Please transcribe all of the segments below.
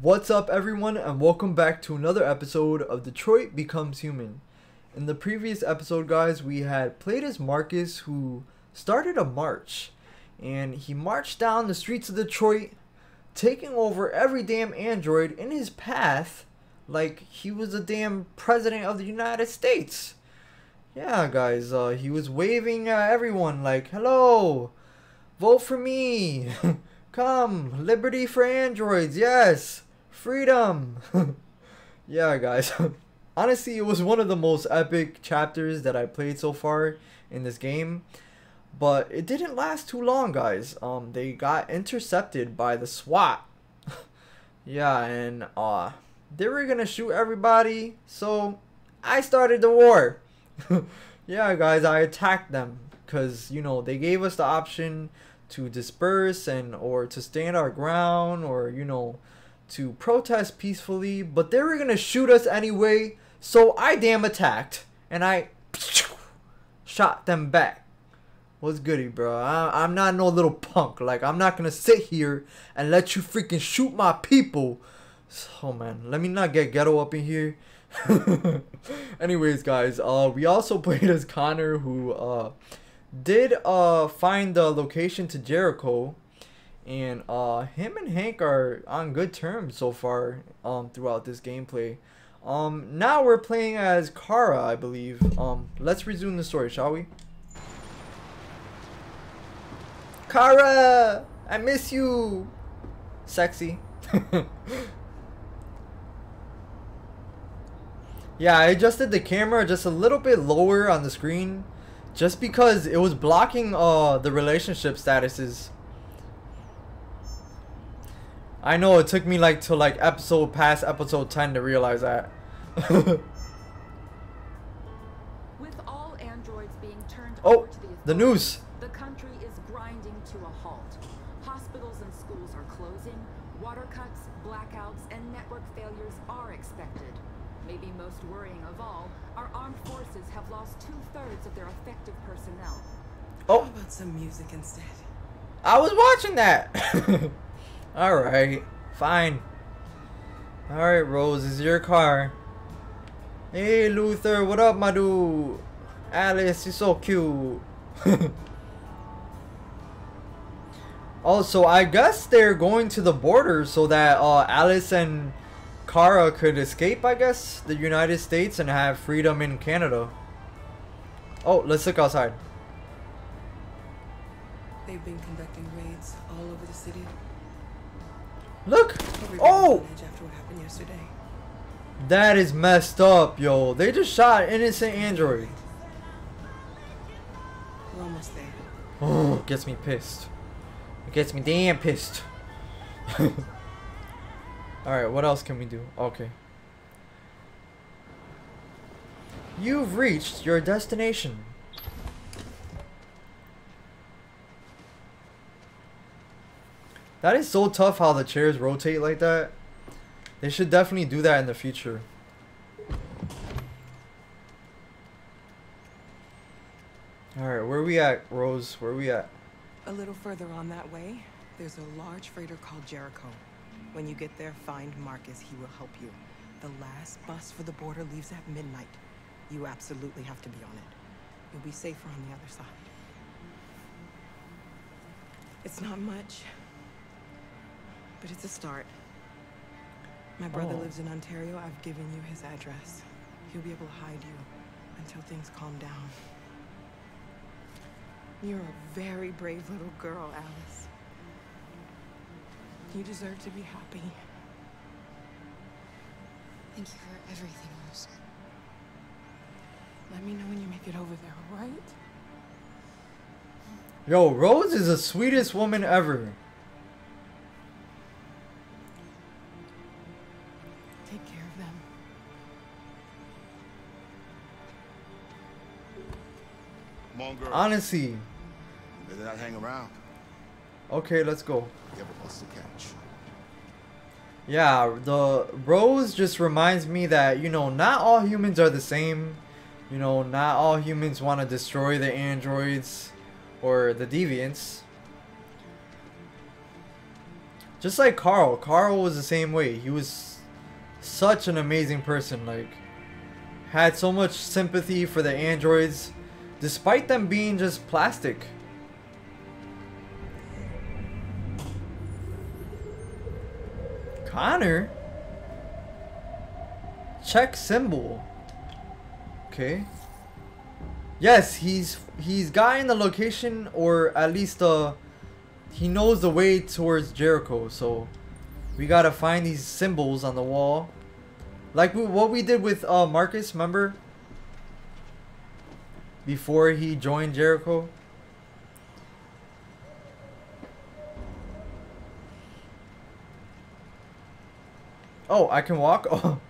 What's up, everyone, and welcome back to another episode of Detroit Becomes Human. In the previous episode, guys, we had played as Markus, who started a march, and he marched down the streets of Detroit, taking over every damn android in his path, like he was a damn president of the United States. Yeah, guys, uh, he was waving at everyone like, "Hello, vote for me." Come, liberty for androids, yes! Freedom! yeah, guys. Honestly, it was one of the most epic chapters that I played so far in this game. But it didn't last too long, guys. Um, they got intercepted by the SWAT. yeah, and uh, they were gonna shoot everybody, so I started the war. yeah, guys, I attacked them because you know they gave us the option to disperse and or to stand our ground or you know to protest peacefully but they were gonna shoot us anyway so i damn attacked and i shot them back. What's goody bro? I, i'm not no little punk. Like i'm not gonna sit here and let you freaking shoot my people. So man. Let me not get ghetto up in here. Anyways guys uh we also played as connor who uh did uh find the location to Jericho and uh him and Hank are on good terms so far um throughout this gameplay. Um now we're playing as Kara, I believe. Um let's resume the story, shall we? Kara, I miss you. Sexy. yeah, I adjusted the camera just a little bit lower on the screen just because it was blocking uh the relationship statuses. I know it took me like to like episode past episode 10 to realize that. With all androids being turned oh, over to the, the news. The country is grinding to a halt. Hospitals and schools are closing, water cuts, blackouts, and network failures are expected. Maybe most worrying of all, our armed forces have lost two-thirds of their effective personnel. Oh. How about some music instead? I was watching that. Alright, fine. Alright, Rose, is your car. Hey, Luther, what up, my dude? Alice, you're so cute. also, I guess they're going to the border so that uh, Alice and Kara could escape, I guess, the United States and have freedom in Canada. Oh, let's look outside. They've been conducting raids all over the city. Look! Oh! after what happened yesterday. That is messed up, yo. They just shot innocent android. We're almost there. Oh, it gets me pissed. It gets me damn pissed. Alright, what else can we do? Okay. You've reached your destination. That is so tough how the chairs rotate like that. They should definitely do that in the future. Alright, where we at, Rose? Where we at? A little further on that way, there's a large freighter called Jericho. When you get there, find Markus. He will help you. The last bus for the border leaves at midnight. You absolutely have to be on it. You'll be safer on the other side. It's not much, but it's a start. My brother Oh. lives in Ontario. I've given you his address. He'll be able to hide you until things calm down. You're a very brave little girl, Alice. You deserve to be happy. Thank you for everything, Rose. Let me know when you make it over there, all right? Yo, Rose is the sweetest woman ever. Take care of them. Come on, girl. Honestly. Better not hang around. Okay, let's go. You have a bus to catch. Yeah, the Rose just reminds me that, you know, not all humans are the same. You know, not all humans want to destroy the androids or the deviants. Just like Carl. Carl was the same way. He was such an amazing person. Like, had so much sympathy for the androids, despite them being just plastic. Connor? Check symbol. Okay. Yes, he's he's gotten the location or at least uh he knows the way towards Jericho, so we gotta find these symbols on the wall. Like we, what we did with uh Markus, remember? Before he joined Jericho. Oh, I can walk? Oh.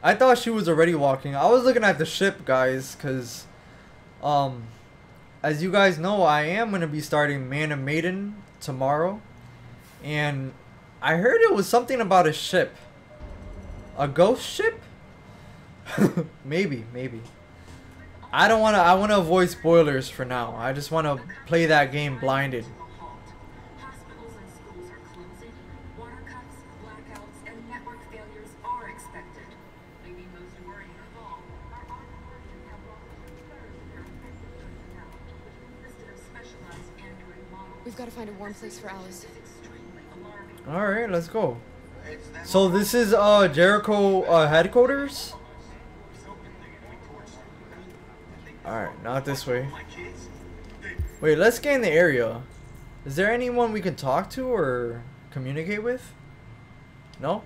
I thought she was already walking. I was looking at the ship, guys, because, um, as you guys know, I am going to be starting Man of Medan tomorrow. And I heard it was something about a ship. A ghost ship? maybe, maybe. I don't want to, I want to avoid spoilers for now. I just want to play that game blinded. Hospitals and schools are closing. Water cuts, blackouts, and network failures are expected. Maybe most worrying of all, our armed forces have lost two-thirds of their effective personnel, which consisted of specialized android models. We've got to find a warm place for Alice. Alright, let's go. So this is uh Jericho uh, headquarters? Alright, not this way. Wait, let's scan the area. Is there anyone we can talk to or communicate with? No?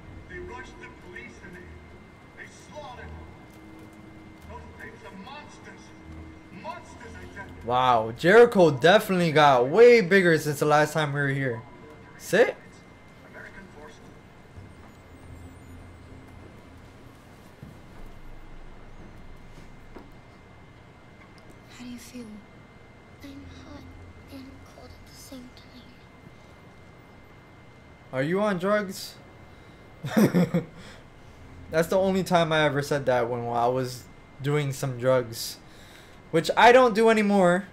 Wow, Jericho definitely got way bigger since the last time we were here. Sit? How do you feel? I'm hot and cold at the same time. Are you on drugs? That's the only time I ever said that when I was doing some drugs. Which I don't do anymore.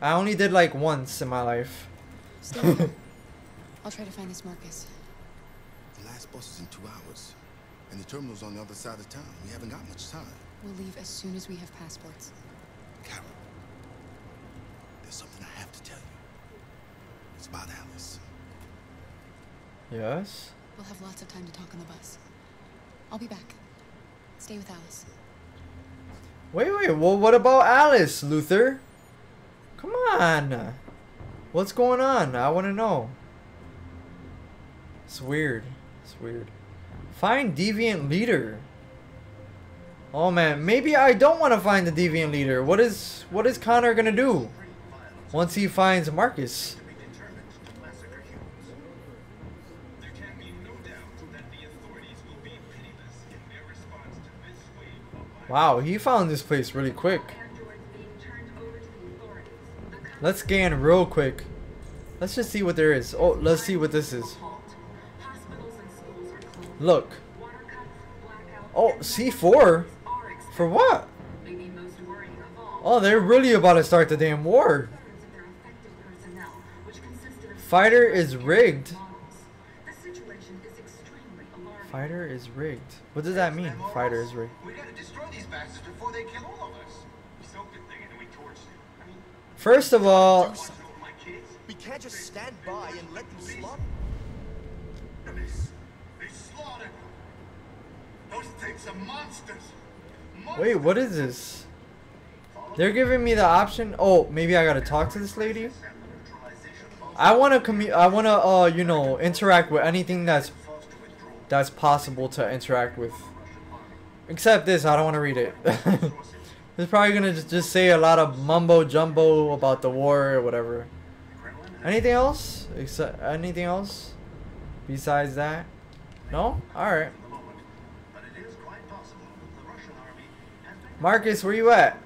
I only did like once in my life. Stay with me. I'll try to find this Markus. The last bus is in two hours. And the terminal's on the other side of town. We haven't got much time. We'll leave as soon as we have passports. Kara, there's something I have to tell you. It's about Alice. Yes? We'll have lots of time to talk on the bus. I'll be back. Stay with Alice. Wait, wait, well, what about Alice, Luther? Come on. What's going on? I want to know. It's weird. It's weird. Find deviant leader. Oh man, maybe I don't want to find the deviant leader. What is what is Connor gonna do once he finds Markus? Wow, he found this place really quick. Let's scan real quick. Let's just see what there is. Oh, let's see what this is. Look. Oh, C4? For what? Oh, they're really about to start the damn war. Fighter is rigged. Fighter is rigged. What does that mean? Fighter is rigged. We gotta destroy these bastards before they kill all of us. We soaked the thing and then we torched it. I mean, First of all, watching over my kids. We can't just stand by and let them slaughter. They, they slaughtered. Those things are monsters. wait, what is this? They're giving me the option. Oh, maybe I gotta talk to this lady. I wanna commu- I wanna uh you know interact with anything that's that's possible to interact with. Except this, I don't want to read it. it's probably gonna just, just say a lot of mumbo jumbo about the war or whatever. Anything else? Except anything else besides that? No. All right. But it is quite possible the Russian army has been Markus, where you at?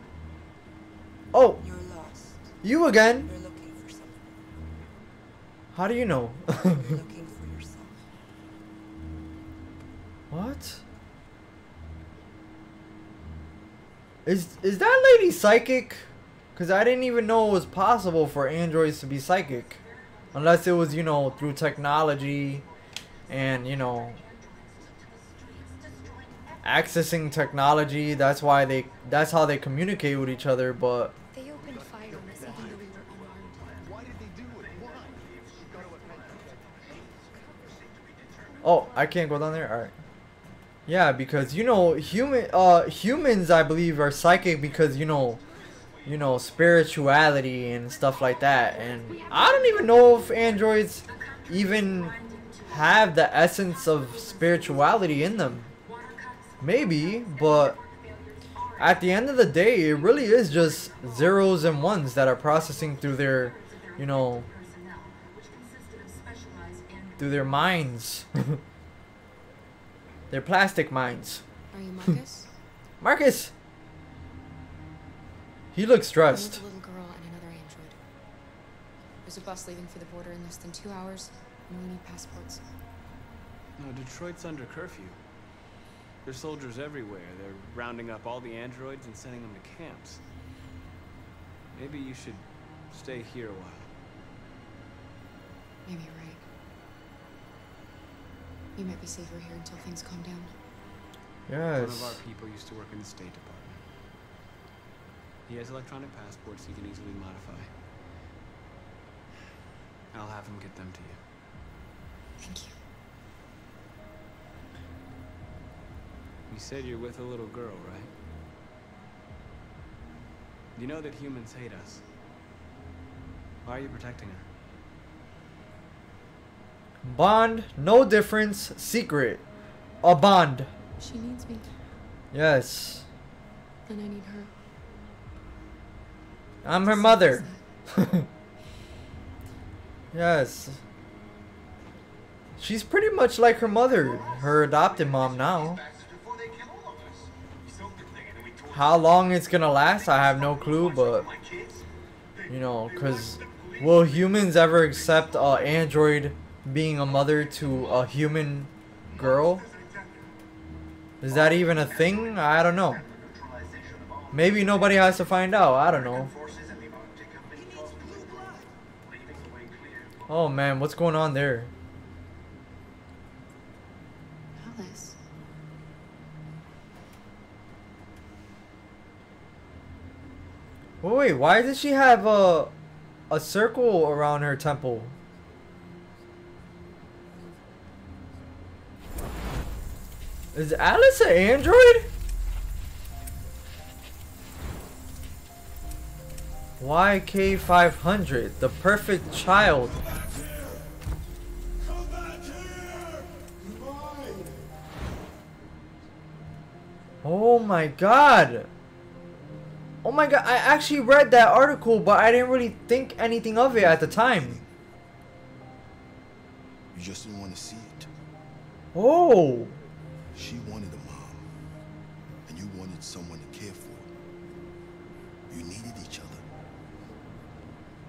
Oh, You're lost. you again? You're looking for something. How do you know? You're looking for yourself. what? Is is that lady psychic? Cause I didn't even know it was possible for androids to be psychic, unless it was you know through technology and you know accessing technology that's why they that's how they communicate with each other but They opened fire on us even though we were unarmed. Why did they do it? Why? oh i can't go down there all right yeah because you know human uh humans i believe are psychic because you know you know spirituality and stuff like that. And i don't even know if androids even have the essence of spirituality in them. Maybe but at the end of the day it really is just zeros and ones that are processing through their you know through their minds their plastic minds Are you Markus? markus he looks stressed a little girl and another android. There's a bus leaving for the border in less than two hours, and we need passports. No, Detroit's under curfew. There's soldiers everywhere. They're rounding up all the androids and sending them to camps. Maybe you should stay here a while. Maybe you're right. You might be safer here until things calm down. Yes. One of our yes people used to work in the State Department. He has electronic passports he can easily modify. I'll have him get them to you. Thank you. You said you're with a little girl, right? You know that humans hate us. Why are you protecting her? Bond no difference secret. A bond. She needs me, yes. And I need her. i'm her mother. Yes. She's pretty much like her mother her adopted mom now. Before they kill all of us. So good thing that we told how long it's gonna last i have no clue but you know because will humans ever accept a android being a mother to a human girl? Is that even a thing? I don't know. Maybe nobody has to find out. I don't know. Forces and the Arctic have been told leaving the way clear. oh man. What's going on there? Alice. wait. Why does she have a a circle around her temple is alice an android YK500, the perfect child. Oh my god. Oh my god, I actually read that article, but I didn't really think anything of it at the time. You just didn't want to see it. Oh. She wanted a mom, and you wanted someone to care for. You needed each other.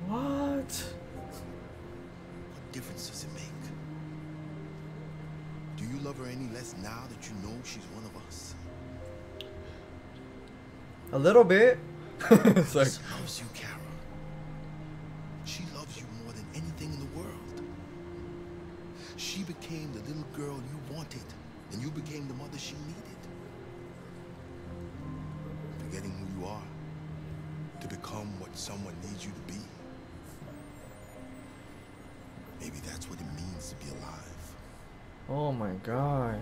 What? What difference does it make? Do you love her any less now that you know she's one of us? A little bit. it's like, Alice loves you, Kara. She loves you more than anything in the world. She became the little girl you wanted, and you became the mother she needed. Forgetting who you are to become what someone needs you to be. Maybe that's what it means to be alive. oh my god.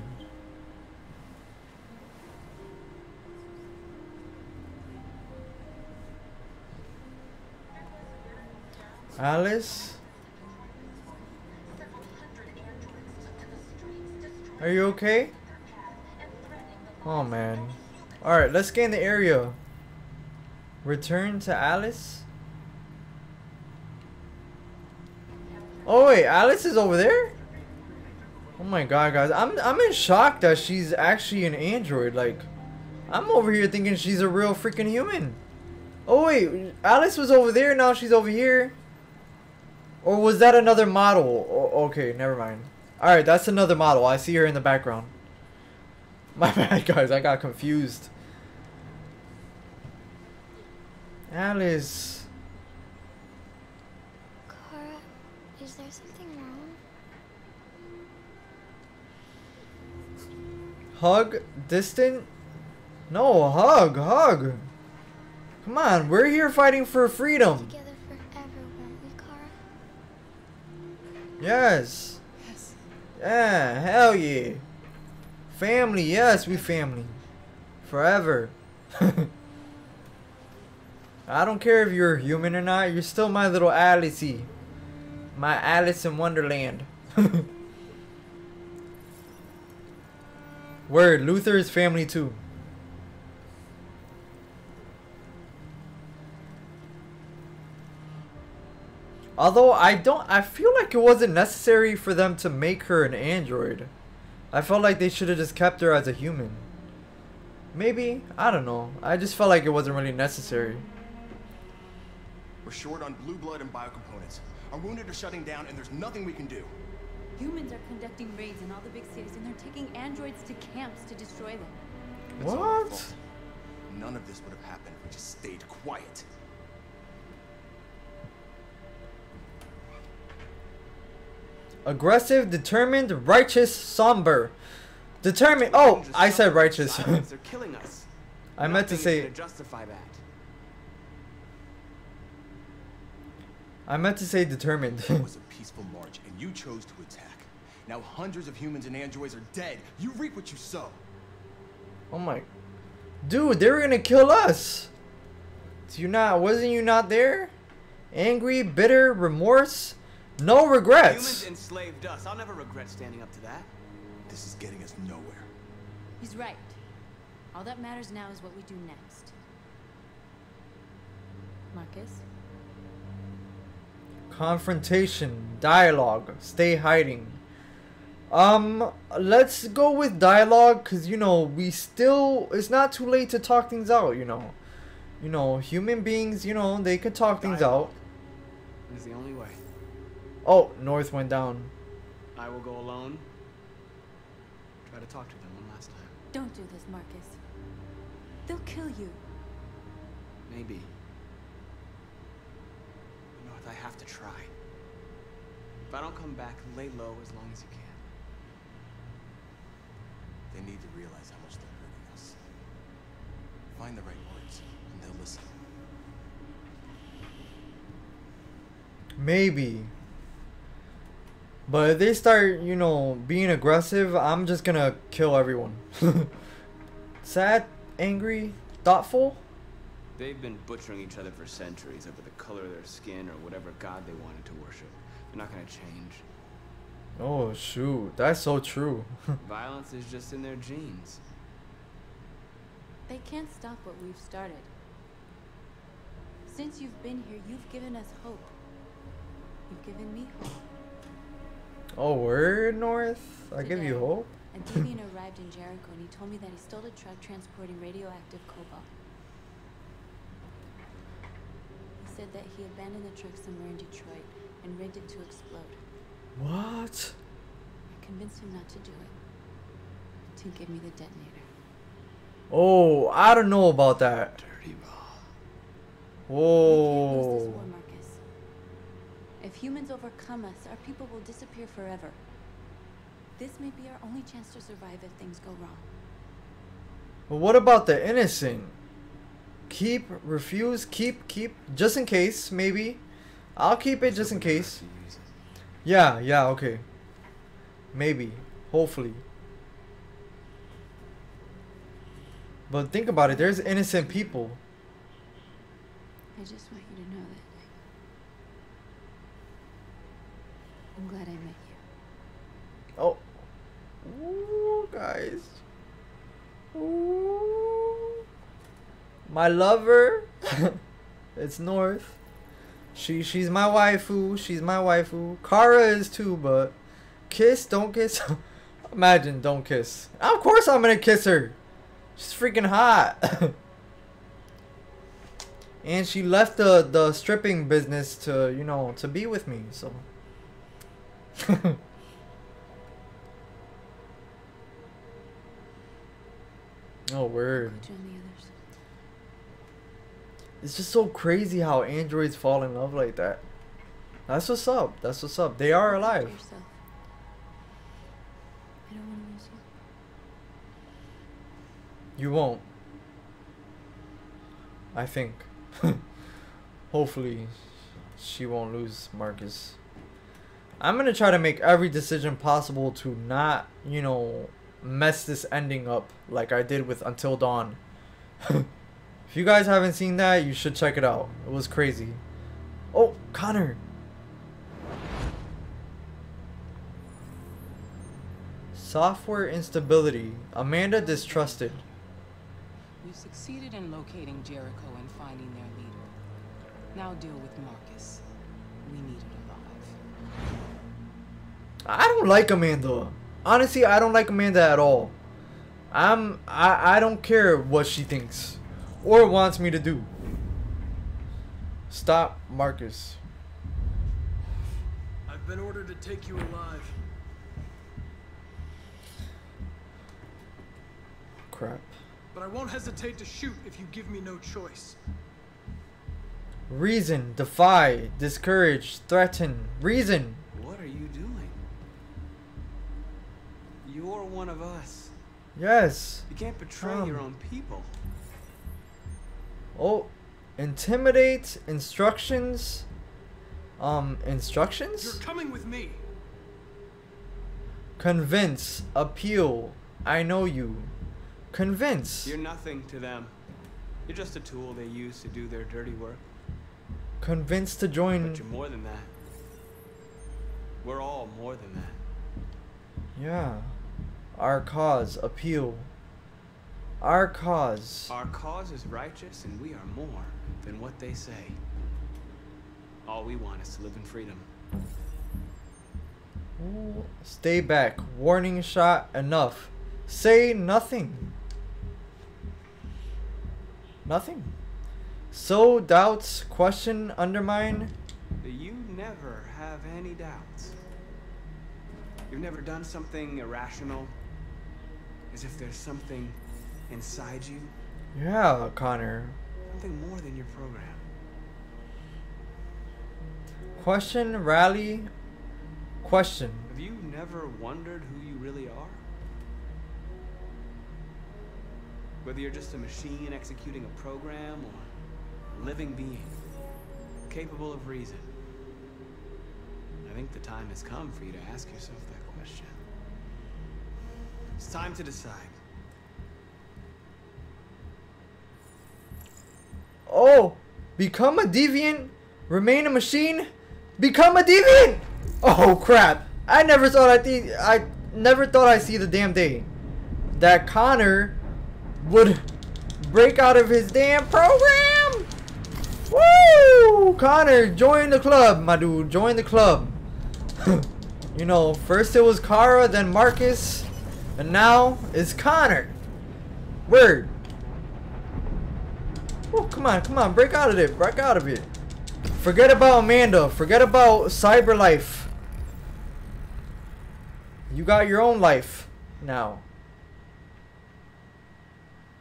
Alice? Are you okay? Oh man. Alright, let's scan the area. Return to Alice? Oh wait, Alice is over there? Oh my god, guys. I'm I'm in shock that she's actually an android. Like, I'm over here thinking she's a real freaking human. Oh wait, Alice was over there, now she's over here. Or was that another model? O- okay, never mind. Alright, that's another model. I see her in the background. My bad, guys. I got confused. Alice. Kara, is there something wrong? Hug, distant. No, hug, hug. Come on, we're here fighting for freedom. Together forever, we? Yes. Yeah, hell yeah. Family, yes, we family. Forever. I don't care if you're human or not, you're still my little Alicey. My Alice in Wonderland. Word, Luther is family too. Although I don't I feel like it wasn't necessary for them to make her an android. I felt like they should have just kept her as a human. Maybe, I don't know. I just felt like it wasn't really necessary. We're short on blue blood and biocomponents. Our wounded are shutting down, and there's nothing we can do. Humans are conducting raids in all the big cities, and they're taking androids to camps to destroy them. It's all What? None of this would have happened if we just stayed quiet. Aggressive, determined, righteous, somber. Determined. Oh, I said righteous. They're killing us. I meant to say justify that. I meant to say determined. It was a peaceful march, and you chose to attack. Now hundreds of humans and androids are dead. You reap what you sow. oh my. Dude, they were gonna kill us. Do you not wasn't you not there? Angry, bitter, remorse, no regrets. Humans regrets. enslaved us. I'll never regret standing up to that. This is getting us nowhere. He's right. All that matters now is what we do next. Markus? Confrontation, dialogue, stay hiding. Um, let's go with dialogue because you know we still. It's not too late to talk things out. You know, you know, human beings. You know, they could talk things out. Is the only way. Oh, North went down. I will go alone. Try to talk to them one last time. Don't do this, Markus. They'll kill you. Maybe. But North, I have to try. If I don't come back, lay low as long as you can. They need to realize how much they're hurting us. Find the right words, and they'll listen. Maybe. But if they start, you know, being aggressive, I'm just gonna kill everyone. Sad, angry, thoughtful. They've been butchering each other for centuries over the color of their skin or whatever god they wanted to worship. They're not gonna change. Oh shoot, that's so true. Violence is just in their genes. They can't stop what we've started. Since you've been here, you've given us hope. You've given me hope. Oh, word North. I give you hope. A deviant arrived in Jericho and he told me that he stole a truck transporting radioactive cobalt. He said that he abandoned the truck somewhere in Detroit and rigged it to explode. What? I convinced him not to do it. To give me the detonator. Oh, I don't know about that. Dirty ball. We can't lose this Whoa. War, Markus. If humans overcome us, our people will disappear forever. This may be our only chance to survive if things go wrong. But what about the innocent? Keep, refuse, keep, keep, just in case, maybe. I'll keep it just in case. Yeah, yeah, okay. Maybe. Hopefully. But think about it, there's innocent people. I just want you to know that. I'm glad I met you. Oh. Ooh, guys. Ooh. My lover. it's North. She she's my waifu. She's my waifu. Kara is too, but kiss, don't kiss. Imagine, don't kiss. Of course I'm gonna kiss her. She's freaking hot. and she left the the stripping business to, you know, to be with me, so Oh word. Put you on the others. It's just so crazy how androids fall in love like that. That's what's up. That's what's up. They are alive. yourself. I don't want to lose You won't. I think. Hopefully, she won't lose Markus. I'm gonna try to make every decision possible to not, you know, mess this ending up like I did with Until Dawn. if you guys haven't seen that, you should check it out. It was crazy. Oh, Connor. Software instability. Amanda distrusted. You succeeded in locating Jericho and finding their leader. Now deal with Markus. We need it alive. I don't like Amanda. Honestly, I don't like Amanda at all. I'm I I don't care what she thinks or wants me to do. Stop, Markus. I've been ordered to take you alive. Crap. But I won't hesitate to shoot if you give me no choice. Reason, defy, discourage, threaten. Reason. You're one of us. Yes. You can't betray Um. your own people. Oh, intimidate, instructions. Um, instructions? You're coming with me. Convince, appeal. I know you. Convince. You're nothing to them. You're just a tool they use to do their dirty work. Convince to join. But you're more than that. We're all more than that. Yeah. Our cause, appeal. Our cause. Our cause is righteous, and we are more than what they say. All we want is to live in freedom. Ooh, Stay back. Warning shot. Enough. Say nothing. Nothing. So doubts, question, undermine. You never have any doubts. You've never done something irrational, as if there's something inside you, Yeah, Connor. something more than your program. Question, rally. Question. Have you never wondered who you really are? Whether you're just a machine executing a program or a living being, capable of reason. I think the time has come for you to ask yourself that question. It's time to decide. Oh, become a deviant, remain a machine, become a deviant. Oh crap! I never thought I would I never thought I'd see the damn day that Connor would break out of his damn program. Woo! Connor, join the club, my dude. Join the club. you know, first it was Kara, then Markus, and now it's Connor. Word. Oh, come on, come on, break out of it, break out of it. Forget about Amanda, forget about CyberLife. You got your own life now.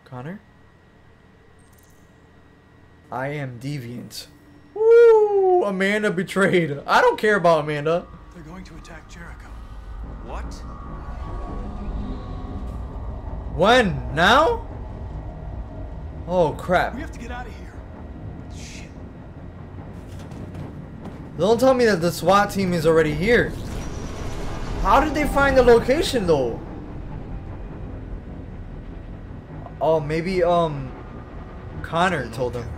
Connor? I am deviant. Woo! Amanda betrayed. I don't care about Amanda. They're going to attack Jericho. What? When? Now? Oh crap. We have to get out of here. Shit. Don't tell me that the SWAT team is already here. How did they find the location though? Oh, maybe um Connor told them.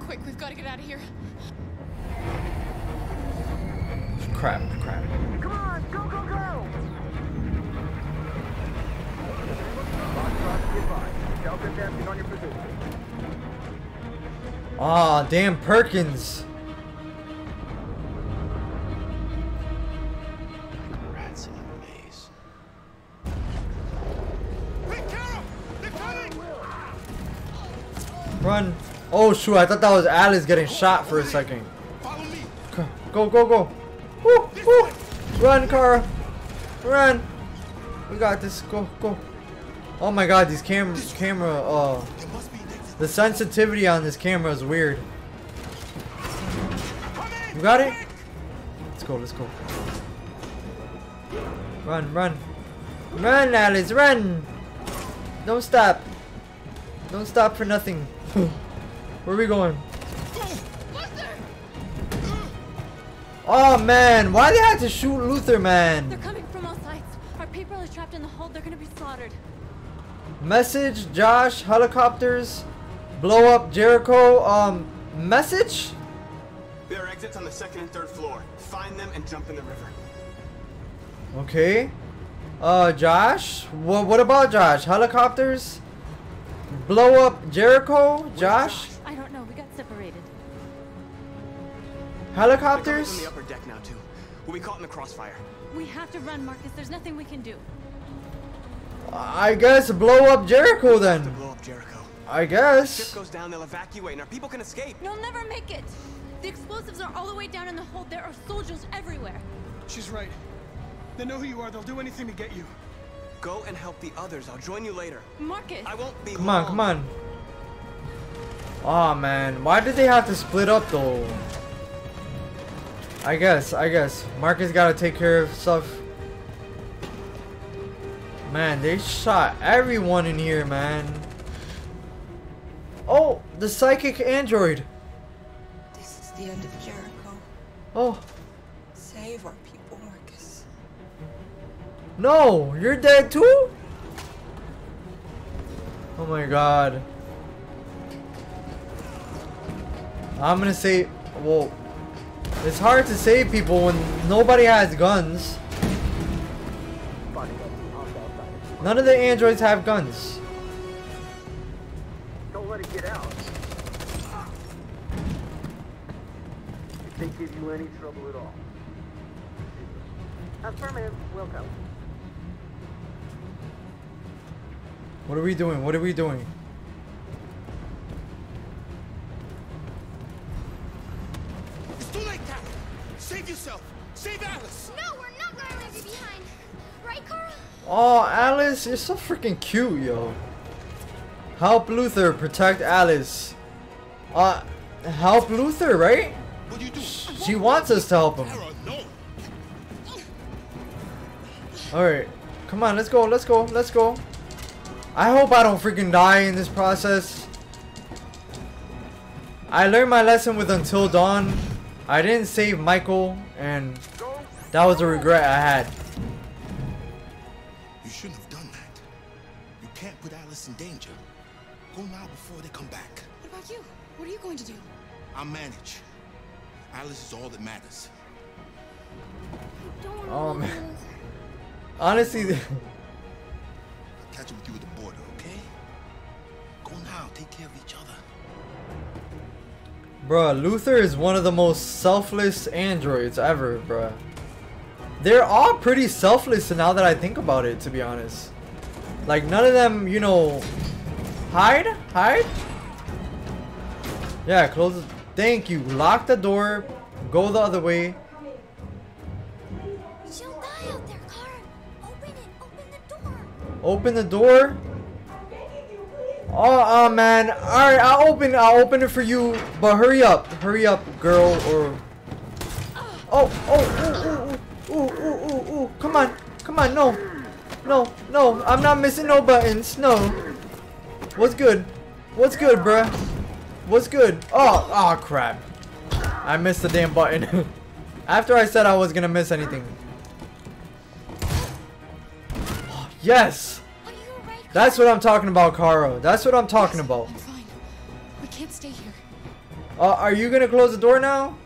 Quick, we've got to get out of here. Crap, crap. Come on, go, go, go! Delta dancing on your position. Ah, damn Perkins. Rats in a maze. Run. Oh shoot, I thought that was Alice getting shot for a second. Go, go, go. go. Woo, woo. Run, Kara. Run. We got this. Go, go. Oh my god, these cam camera, oh. the sensitivity on this camera is weird. You got it? Let's go, let's go. Run, run. Run, Alice, run! Don't stop. Don't stop for nothing. Where are we going? Oh man, why they have to shoot Luther, man? They're coming from all sides. Our people are trapped in the hold. They're gonna be slaughtered. Message, Josh, helicopters, blow up Jericho. Um, message? There are exits on the second and third floor. Find them and jump in the river. Okay. Uh, Josh? What, what about Josh? Helicopters? Blow up Jericho? Josh? I don't know. We got separated. Helicopters? from the upper deck now too. We'll be caught in the crossfire. We have to run, Markus. There's nothing we can do. I guess blow up Jericho To then. blow up Jericho. I Ship guess. goes down, they'll evacuate, and our people can escape. You'll never make it. The explosives are all the way down in the hold. There are soldiers everywhere. She's right. They know who you are. They'll do anything to get you. Go and help the others. I'll join you later. Markus. I won't be Come on, come on. Aw man, why did they have to split up though? I guess, I guess. Markus gotta take care of stuff. Man, they shot everyone in here, man. Oh, the psychic android. This is the end of Jericho. Oh, Save our people, Markus. no, you're dead too? Oh my god. I'm gonna say, well, it's hard to save people when nobody has guns. None of the androids have guns. Don't let it get out. If they give you any trouble at all. Affirmative, welcome. What are we doing? What are we doing? It's too late, Cap. Save yourself. Save Alice. No, we're not gonna leave you behind. Right, Carl? Oh, Alice, you're so freaking cute, yo. Help Luther protect Alice. Uh, help Luther, right? What do you do? She wants us to help him. Alright. Come on, let's go, let's go, let's go. I hope I don't freaking die in this process. I learned my lesson with Until Dawn. I didn't save Michael, and that was a regret I had. Put Alice in danger. Go now before they come back. What about you? What are you going to do? I'll manage. Alice is all that matters. Don't Oh, man. Honestly, I'll catch up with you at the border, okay? Go now. Take care of each other. bruh, Luther is one of the most selfless androids ever, bruh. They're all pretty selfless now that I think about it, to be honest. Like, none of them, you know, hide? Hide? Yeah, close. Thank you. Lock the door. Go the other way. She'll die out there. Open it. Open the door. Open the door. Oh, oh man. Alright, I'll open I'll open it for you. But hurry up. Hurry up, girl or Oh, oh, ooh, ooh, ooh, ooh, ooh, ooh, ooh. Come on. Come on, no. No, no. I'm not missing no buttons. No. What's good? What's good, bruh? What's good? Oh, oh crap. I missed the damn button. After I said I was gonna miss anything. Yes! You alright? That's what I'm talking about, Kara. That's what I'm talking about. We can't stay here. Uh, are you gonna close the door now?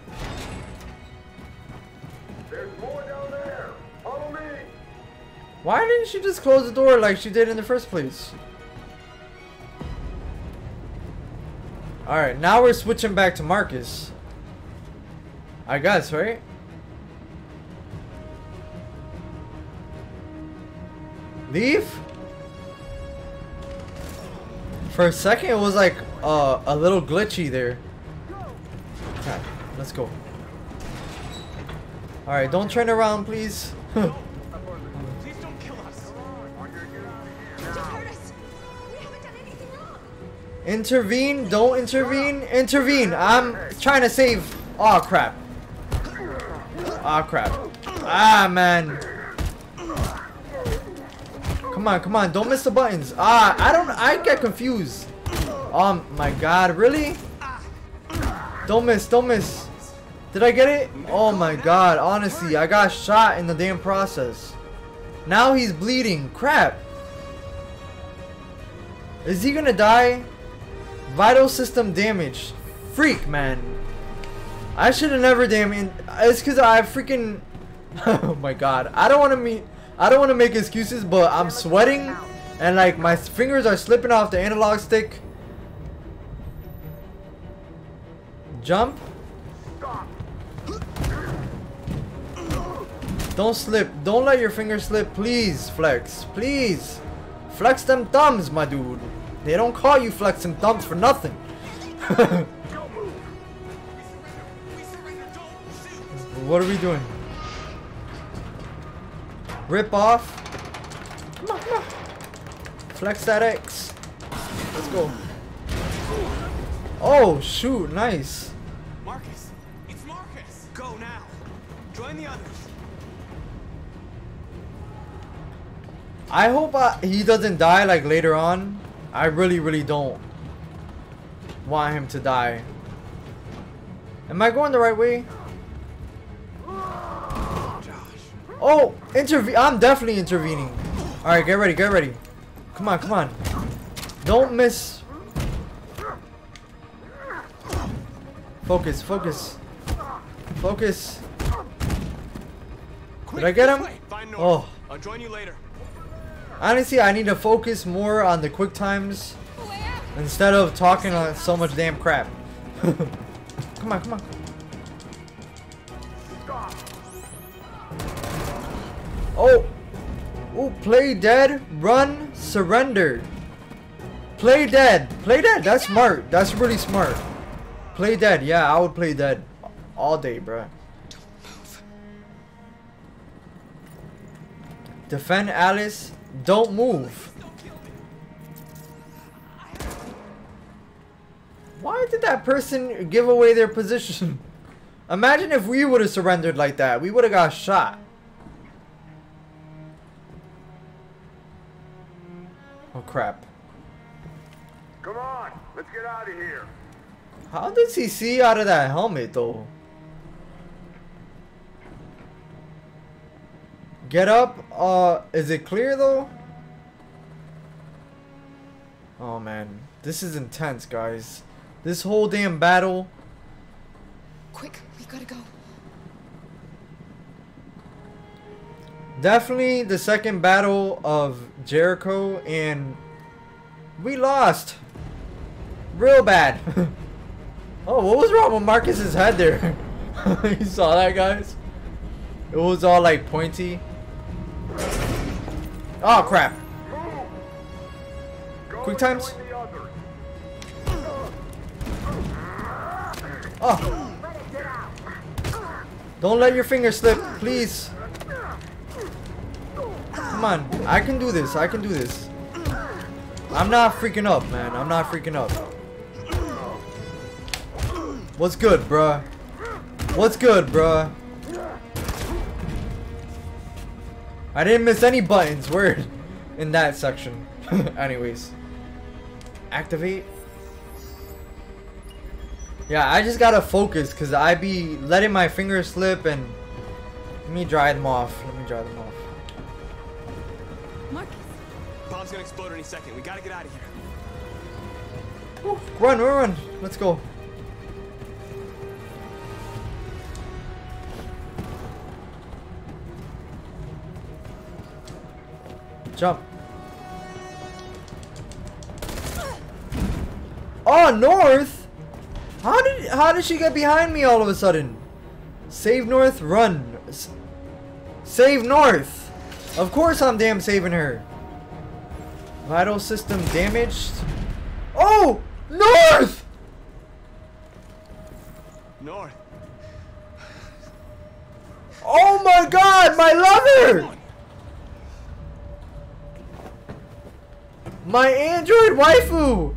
Why didn't she just close the door like she did in the first place? Alright, now we're switching back to Markus. I guess, right? Leave? For a second, it was like uh, a little glitchy there. Let's go. Alright, don't turn around, please. Intervene, don't intervene, intervene. I'm trying to save. Oh crap. Oh crap. Ah man. Come on, come on. Don't miss the buttons. Ah, I don't... I get confused. Oh my god, really? Don't miss, don't miss. Did I get it? Oh my god, honestly, I got shot in the damn process. Now he's bleeding. Crap. Is he gonna die? Vital system damage. Freak, man. I should have never in. It's because I freaking. oh my god. I don't want to meet. I don't want to make excuses, but I'm sweating, and like my fingers are slipping off the analog stick. Jump. Don't slip. Don't let your fingers slip, please, Flex. Please. Flex them thumbs, my dude. They don't call you flexing thumbs for nothing. what are we doing? Rip off. Come on, come on. Flex that X. Let's go. Oh, shoot. Nice. Markus! It's Markus! Go now! Join the others! I hope uh, he doesn't die like later on. I really, really don't want him to die. Am I going the right way? Oh, intervene. I'm definitely intervening. All right, get ready, get ready. Come on, come on. Don't miss. Focus, focus. Focus. Did I get him? Oh. I'll join you later. Honestly, I need to focus more on the quick times instead of talking on so much damn crap. come on, come on. Oh! Oh, play dead, run, surrender. Play dead. Play dead. That's smart. That's really smart. Play dead. Yeah, I would play dead all day, bruh. Defend Alice. Don't move. Why did that person give away their position? Imagine if we would have surrendered like that. We would have got shot. Oh crap. Come on, let's get out of here. How does he see out of that helmet though? Get up. Uh, is it clear though? Oh man, this is intense, guys. This whole damn battle. Quick, we gotta go. Definitely the second battle of Jericho, and we lost. Real bad. oh, what was wrong with Markus's head there? you saw that, guys? It was all like pointy. Oh crap! Quick times. Oh! Don't let your finger slip, please. Come on, I can do this. I can do this. I'm not freaking up, man. I'm not freaking up. What's good, bruh? What's good, bruh? I didn't miss any buttons. Word in that section. Anyways. Activate. Yeah, I just gotta focus because I be letting my fingers slip and let me dry them off. Let me dry them off. Markus. Bomb's gonna explode any second. We gotta get out of here. Woo, run, run, run. Let's go. Jump. Oh, North? How did how did she get behind me all of a sudden? Save North, run. Save North. Of course I'm damn saving her. Vital system damaged. Oh, North! North. Oh my god, my lover! My android waifu!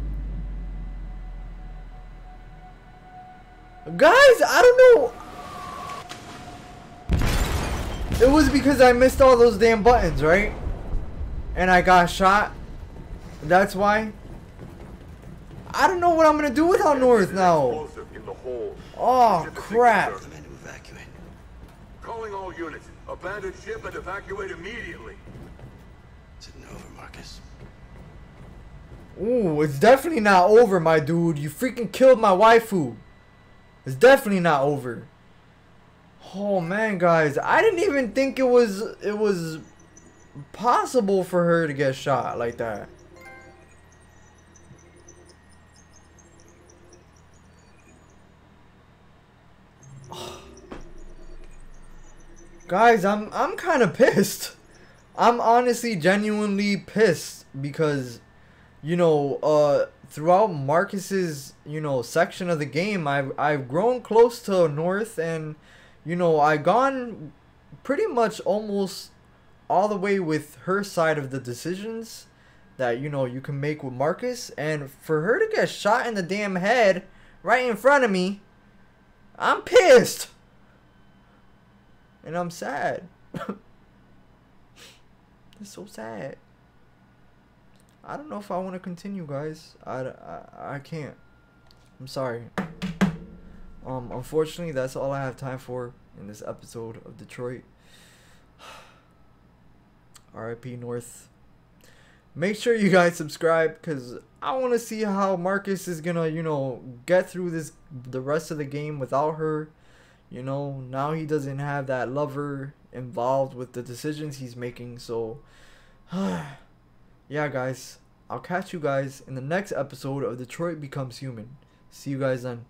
Guys, I don't know. It was because I missed all those damn buttons, right? and I got shot. That's why. I don't know what I'm gonna do without North now. In the hold. Oh crap. Calling all units. Abandon ship and evacuate immediately. Is it over, Markus? Ooh, it's definitely not over, my dude. You freaking killed my waifu. It's definitely not over. Oh man, guys, I didn't even think it was it was possible for her to get shot like that. Guys, I'm I'm kind of pissed. I'm honestly genuinely pissed because you know, uh throughout Markus's, you know, section of the game, I've I've grown close to North and you know, I've gone pretty much almost all the way with her side of the decisions that you know you can make with Markus and for her to get shot in the damn head right in front of me, I'm pissed. And I'm sad. it's so sad. I don't know if I want to continue, guys. I, I, I can't. I'm sorry. Um, unfortunately, that's all I have time for in this episode of Detroit. RIP North. Make sure you guys subscribe because I want to see how Markus is gonna, you know, get through this the rest of the game without her. You know, now he doesn't have that lover involved with the decisions he's making. So, yeah, guys, I'll catch you guys in the next episode of Detroit Becomes Human. See you guys then.